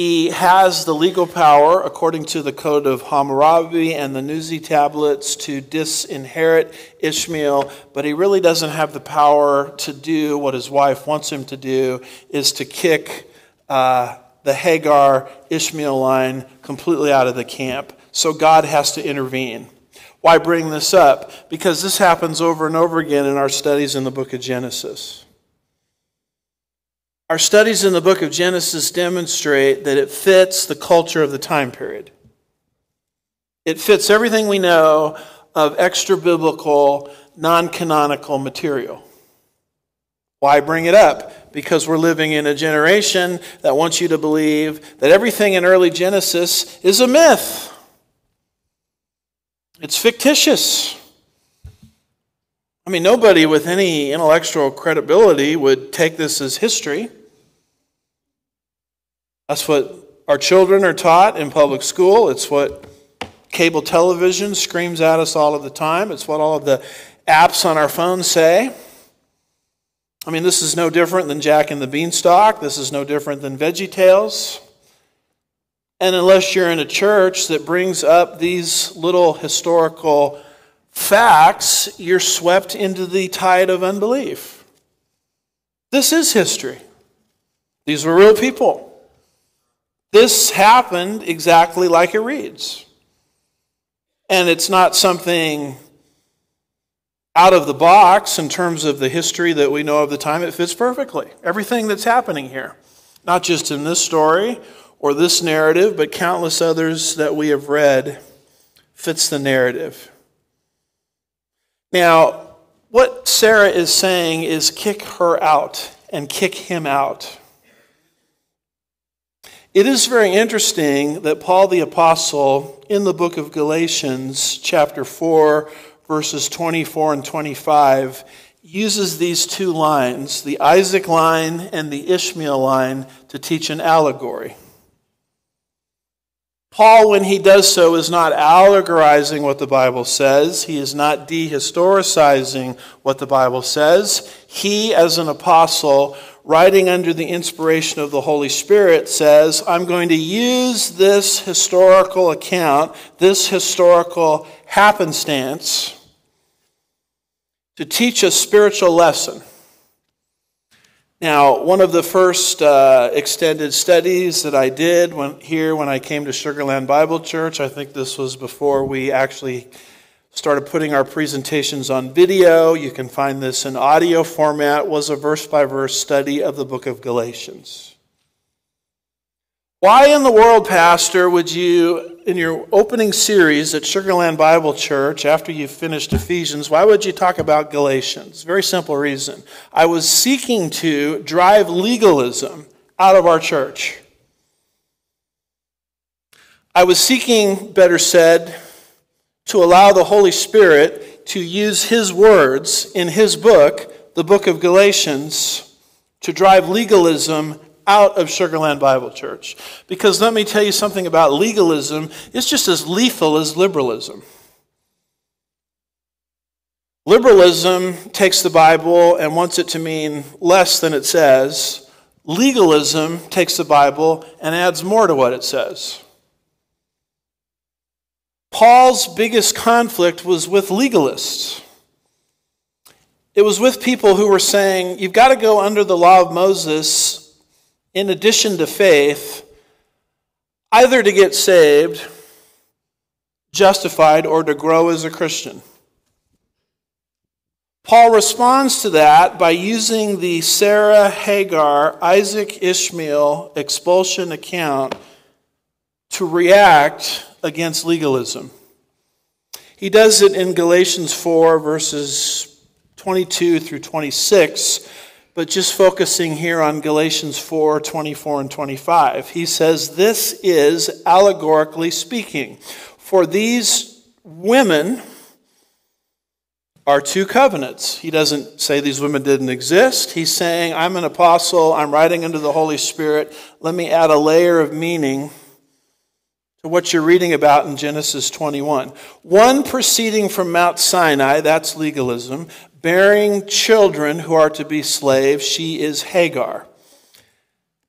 He has the legal power, according to the Code of Hammurabi and the Nuzi tablets, to disinherit Ishmael, but he really doesn't have the power to do what his wife wants him to do, is to kick uh, the Hagar Ishmael line completely out of the camp. So God has to intervene. Why bring this up? Because this happens over and over again in our studies in the book of Genesis. Our studies in the book of Genesis demonstrate that it fits the culture of the time period. It fits everything we know of extra biblical, non canonical material. Why bring it up? Because we're living in a generation that wants you to believe that everything in early Genesis is a myth. It's fictitious. I mean, nobody with any intellectual credibility would take this as history. That's what our children are taught in public school. It's what cable television screams at us all of the time. It's what all of the apps on our phones say. I mean, this is no different than Jack and the Beanstalk. This is no different than Veggie Tales. And unless you're in a church that brings up these little historical facts, you're swept into the tide of unbelief. This is history. These were real people. This happened exactly like it reads. And it's not something out of the box in terms of the history that we know of the time, it fits perfectly. Everything that's happening here, not just in this story or this narrative, but countless others that we have read, fits the narrative. Now, what Sarah is saying is kick her out and kick him out. It is very interesting that Paul the Apostle, in the book of Galatians, chapter 4, verses 24 and 25, uses these two lines, the Isaac line and the Ishmael line, to teach an allegory. Paul, when he does so, is not allegorizing what the Bible says. He is not dehistoricizing what the Bible says. He, as an apostle, writing under the inspiration of the Holy Spirit, says, I'm going to use this historical account, this historical happenstance, to teach a spiritual lesson. Now, one of the first uh, extended studies that I did when, here when I came to Sugar Land Bible Church, I think this was before we actually started putting our presentations on video. You can find this in audio format, was a verse by verse study of the book of Galatians. Why in the world, Pastor, would you, in your opening series at Sugar Land Bible Church, after you finished Ephesians, why would you talk about Galatians? Very simple reason. I was seeking to drive legalism out of our church. I was seeking, better said, to allow the Holy Spirit to use His words in His book, the book of Galatians, to drive legalism out of Sugar Land Bible Church. Because let me tell you something about legalism, it's just as lethal as liberalism. Liberalism takes the Bible and wants it to mean less than it says. Legalism takes the Bible and adds more to what it says. Paul's biggest conflict was with legalists. It was with people who were saying, you've got to go under the law of Moses in addition to faith, either to get saved, justified, or to grow as a Christian. Paul responds to that by using the Sarah, Hagar, Isaac, Ishmael expulsion account to react against legalism. He does it in Galatians 4, verses 22 through 26 but just focusing here on Galatians 4 24 and 25. He says, This is allegorically speaking. For these women are two covenants. He doesn't say these women didn't exist. He's saying, I'm an apostle, I'm writing under the Holy Spirit. Let me add a layer of meaning to what you're reading about in Genesis 21. One proceeding from Mount Sinai, that's legalism, bearing children who are to be slaves. She is Hagar.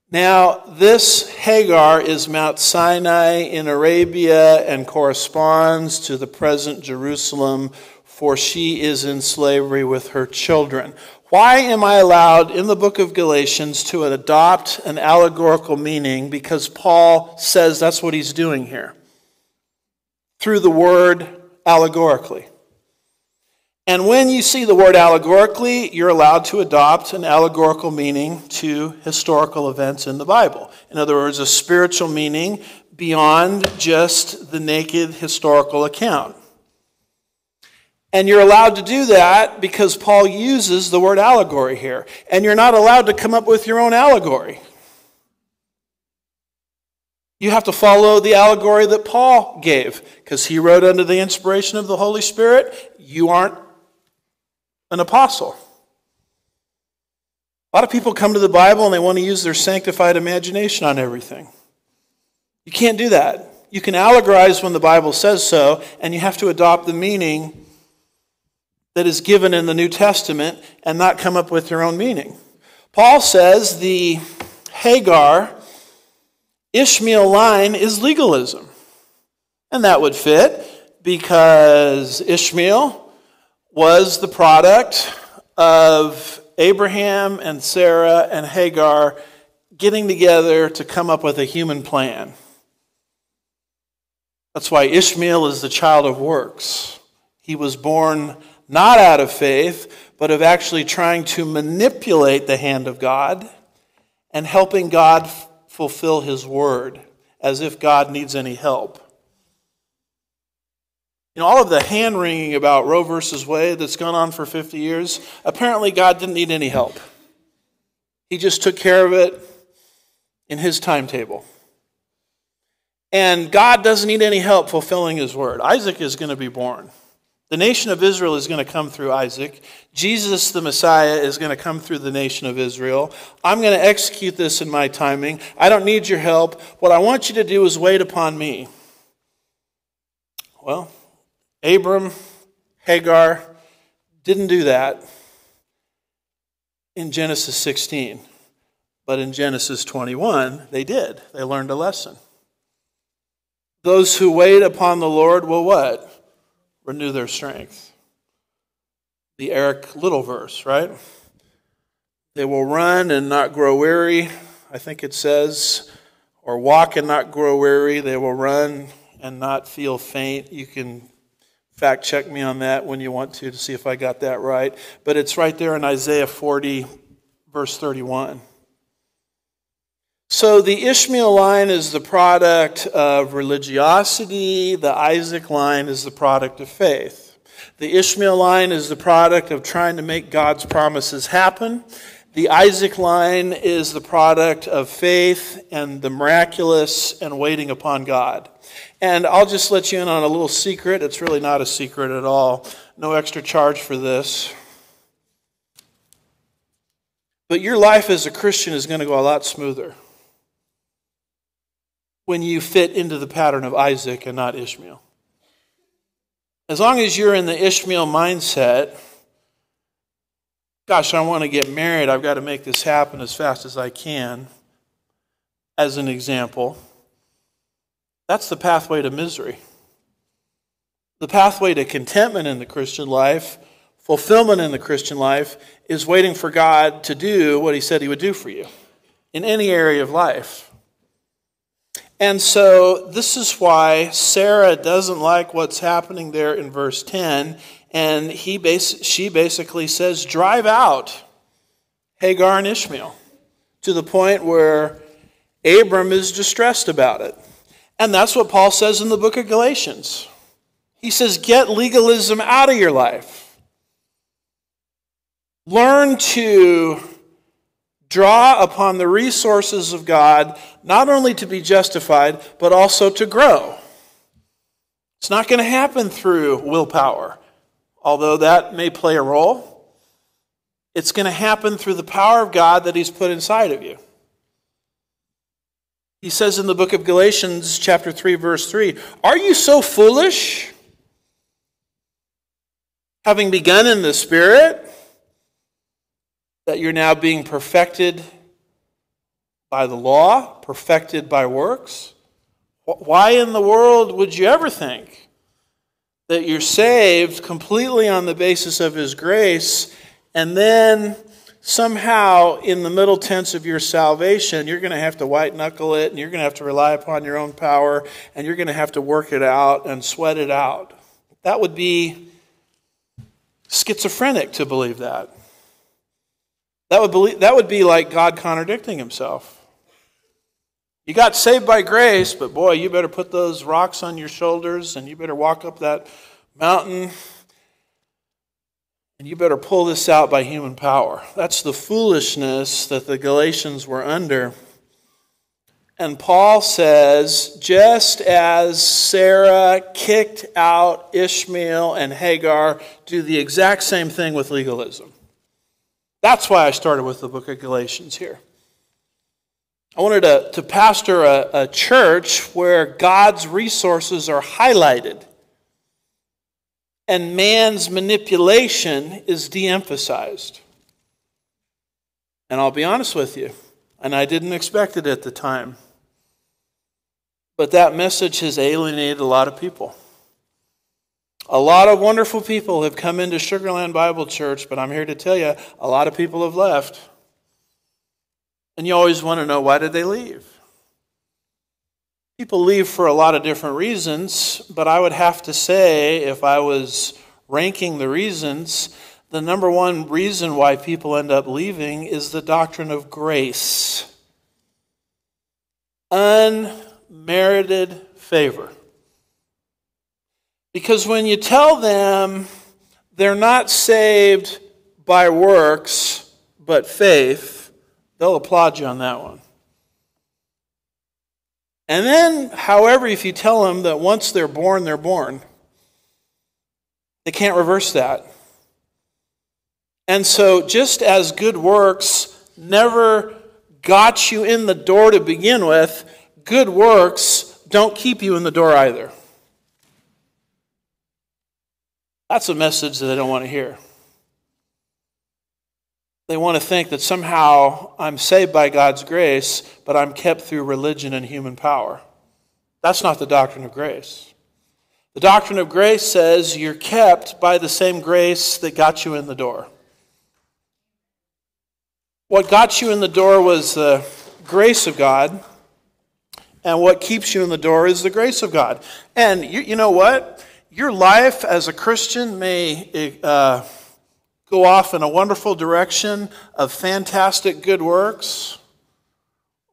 Now, this Hagar is Mount Sinai in Arabia and corresponds to the present Jerusalem, for she is in slavery with her children. Why am I allowed in the book of Galatians to adopt an allegorical meaning? Because Paul says that's what he's doing here through the word allegorically. And when you see the word allegorically, you're allowed to adopt an allegorical meaning to historical events in the Bible. In other words, a spiritual meaning beyond just the naked historical account. And you're allowed to do that because Paul uses the word allegory here. And you're not allowed to come up with your own allegory. You have to follow the allegory that Paul gave because he wrote under the inspiration of the Holy Spirit. You aren't an apostle. A lot of people come to the Bible and they want to use their sanctified imagination on everything. You can't do that. You can allegorize when the Bible says so, and you have to adopt the meaning that is given in the New Testament and not come up with your own meaning. Paul says the Hagar Ishmael line is legalism. And that would fit because Ishmael was the product of Abraham and Sarah and Hagar getting together to come up with a human plan. That's why Ishmael is the child of works. He was born not out of faith, but of actually trying to manipulate the hand of God and helping God fulfill his word as if God needs any help. You know, all of the hand wringing about Roe versus Wade that's gone on for 50 years, apparently God didn't need any help. He just took care of it in his timetable. And God doesn't need any help fulfilling his word. Isaac is going to be born. The nation of Israel is going to come through Isaac. Jesus, the Messiah, is going to come through the nation of Israel. I'm going to execute this in my timing. I don't need your help. What I want you to do is wait upon me. Well, Abram, Hagar didn't do that in Genesis 16, but in Genesis 21, they did. They learned a lesson. Those who wait upon the Lord will what? Renew their strength. The Eric Liddell verse, right? They will run and not grow weary, I think it says, or walk and not grow weary. They will run and not feel faint. You can fact check me on that when you want to to see if I got that right. But it's right there in Isaiah 40, verse 31. So the Ishmael line is the product of religiosity, the Isaac line is the product of faith. The Ishmael line is the product of trying to make God's promises happen. The Isaac line is the product of faith and the miraculous and waiting upon God. And I'll just let you in on a little secret. It's really not a secret at all. No extra charge for this. But your life as a Christian is going to go a lot smoother when you fit into the pattern of Isaac and not Ishmael. As long as you're in the Ishmael mindset, gosh, I want to get married, I've got to make this happen as fast as I can, as an example that's the pathway to misery. The pathway to contentment in the Christian life, fulfillment in the Christian life, is waiting for God to do what He said He would do for you in any area of life. And so, this is why Sarah doesn't like what's happening there in verse 10. And he bas- she basically says, Drive out Hagar and Ishmael to the point where Abram is distressed about it. And that's what Paul says in the book of Galatians. He says, Get legalism out of your life. Learn to draw upon the resources of God, not only to be justified, but also to grow. It's not going to happen through willpower. although that may play a role. It's going to happen through the power of God that He's put inside of you. He says in the book of Galatians, chapter 3, verse 3 Are you so foolish? Having begun in the Spirit, that you're now being perfected by the law, perfected by works? Why in the world would you ever think that you're saved completely on the basis of His grace and then somehow in the middle tense of your salvation, you're going to have to white knuckle it and you're going to have to rely upon your own power and you're going to have to work it out and sweat it out? That would be schizophrenic to believe that. That would, believe, that would be like God contradicting himself. You got saved by grace, but boy, you better put those rocks on your shoulders and you better walk up that mountain and you better pull this out by human power. That's the foolishness that the Galatians were under. And Paul says, just as Sarah kicked out Ishmael and Hagar, do the exact same thing with legalism. That's why I started with the book of Galatians here. I wanted to, to pastor a, a church where God's resources are highlighted and man's manipulation is de emphasized. And I'll be honest with you, and I didn't expect it at the time, but that message has alienated a lot of people. A lot of wonderful people have come into Sugar Land Bible Church, but I'm here to tell you, a lot of people have left. And you always want to know why did they leave? People leave for a lot of different reasons, but I would have to say, if I was ranking the reasons, the number one reason why people end up leaving is the doctrine of grace. Unmerited favor. Because when you tell them they're not saved by works, but faith, They'll applaud you on that one. And then, however, if you tell them that once they're born, they're born, they can't reverse that. And so, just as good works never got you in the door to begin with, good works don't keep you in the door either. That's a message that they don't want to hear. They want to think that somehow I'm saved by God's grace, but I'm kept through religion and human power. That's not the doctrine of grace. The doctrine of grace says you're kept by the same grace that got you in the door. What got you in the door was the grace of God, and what keeps you in the door is the grace of God. And you, you know what? Your life as a Christian may. Uh, go off in a wonderful direction of fantastic good works,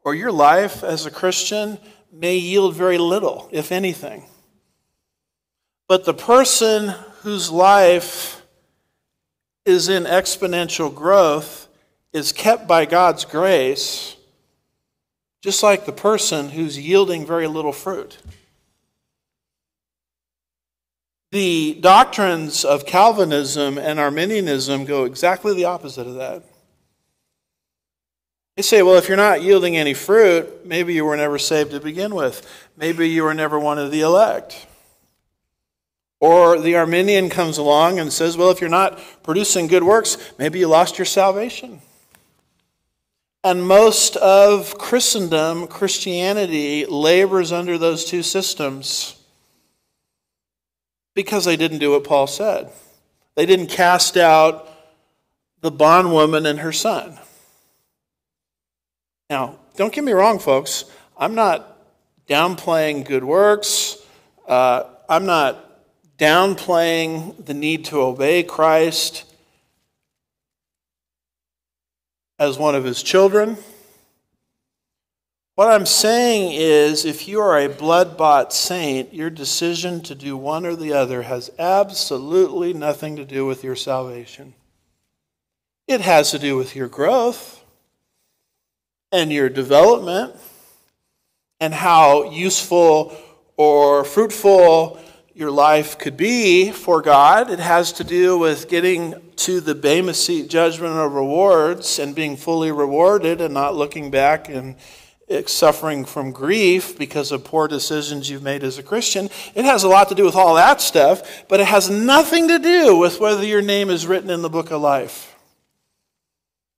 or your life as a Christian may yield very little, if anything. But the person whose life is in exponential growth is kept by God's grace, just like the person who's yielding very little fruit. The doctrines of Calvinism and Arminianism go exactly the opposite of that. They say, well, if you're not yielding any fruit, maybe you were never saved to begin with. Maybe you were never one of the elect. Or the Arminian comes along and says, well, if you're not producing good works, maybe you lost your salvation. And most of Christendom, Christianity, labors under those two systems. Because they didn't do what Paul said. They didn't cast out the bondwoman and her son. Now, don't get me wrong, folks. I'm not downplaying good works. Uh, I'm not downplaying the need to obey Christ as one of his children. What I'm saying is, if you are a blood bought saint, your decision to do one or the other has absolutely nothing to do with your salvation. It has to do with your growth and your development and how useful or fruitful your life could be for God. It has to do with getting to the Bema Seat judgment of rewards and being fully rewarded and not looking back and suffering from grief because of poor decisions you've made as a Christian. It has a lot to do with all that stuff, but it has nothing to do with whether your name is written in the book of life.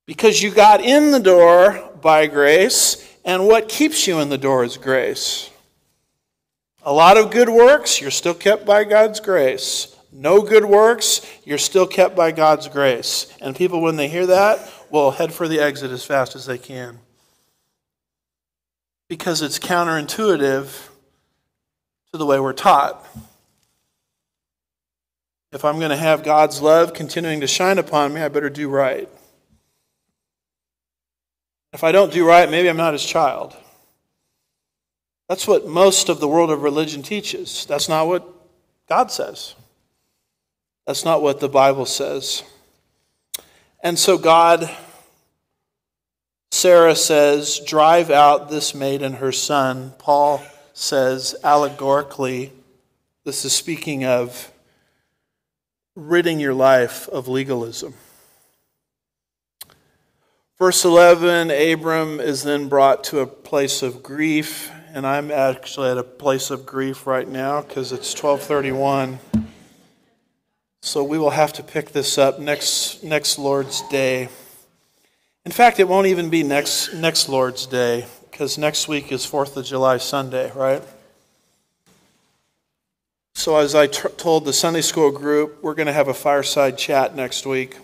Because you got in the door by grace, and what keeps you in the door is grace. A lot of good works, you're still kept by God's grace. No good works, you're still kept by God's grace. And people, when they hear that, will head for the exit as fast as they can because it's counterintuitive to the way we're taught. If I'm going to have God's love continuing to shine upon me, I better do right. If I don't do right, maybe I'm not his child. That's what most of the world of religion teaches. That's not what God says. That's not what the Bible says. And so God Sarah says, Drive out this maid and her son. Paul says, allegorically, this is speaking of ridding your life of legalism. Verse 11 Abram is then brought to a place of grief, and I'm actually at a place of grief right now because it's 1231. So we will have to pick this up next, next Lord's Day. In fact, it won't even be next, next Lord's Day because next week is 4th of July Sunday, right? So, as I t- told the Sunday school group, we're going to have a fireside chat next week,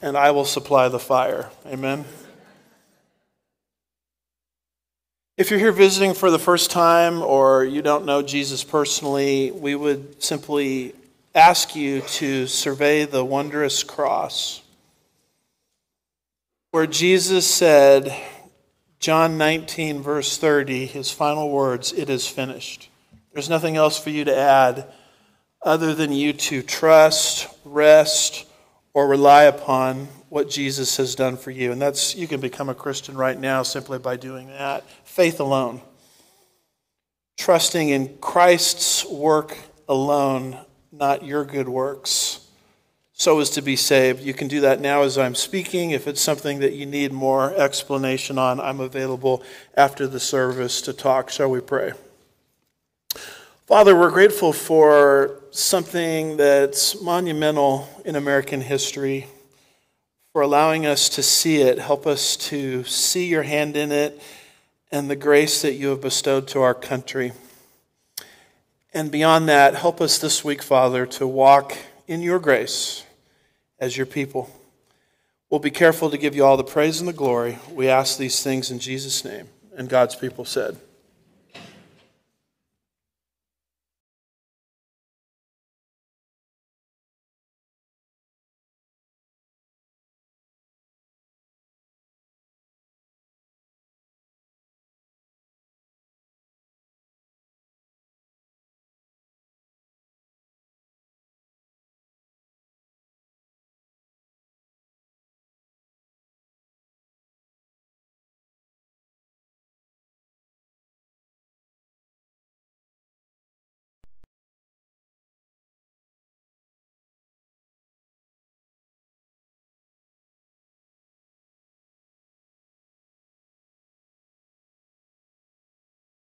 and I will supply the fire. Amen. If you're here visiting for the first time or you don't know Jesus personally, we would simply ask you to survey the wondrous cross where Jesus said, John 19, verse 30, his final words, it is finished. There's nothing else for you to add other than you to trust, rest, or rely upon what Jesus has done for you. And that's, you can become a Christian right now simply by doing that. Faith alone. Trusting in Christ's work alone, not your good works so as to be saved. You can do that now as I'm speaking. If it's something that you need more explanation on, I'm available after the service to talk. Shall we pray? Father, we're grateful for something that's monumental in American history, for allowing us to see it. Help us to see your hand in it and the grace that you have bestowed to our country. And beyond that, help us this week, Father, to walk in your grace as your people. We'll be careful to give you all the praise and the glory. We ask these things in Jesus' name. And God's people said,